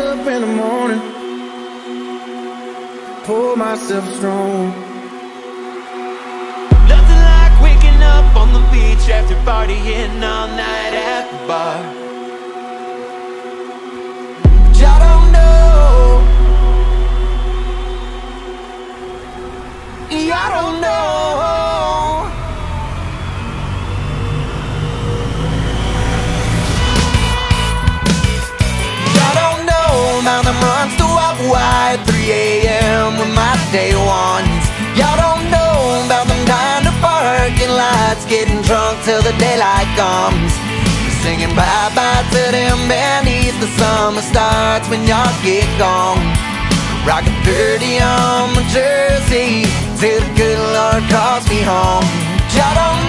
up in the morning, pull myself strong. Nothing like waking up on the beach after partying all night at the bar. But y'all don't know. Y'all don't know. Day ones. Y'all don't know about them kind of parking lights Getting drunk till the daylight comes. Singing bye-bye to them beneath the summer starts when y'all get gone. Rockin' dirty on my jersey Till the good Lord calls me home. Y'all don't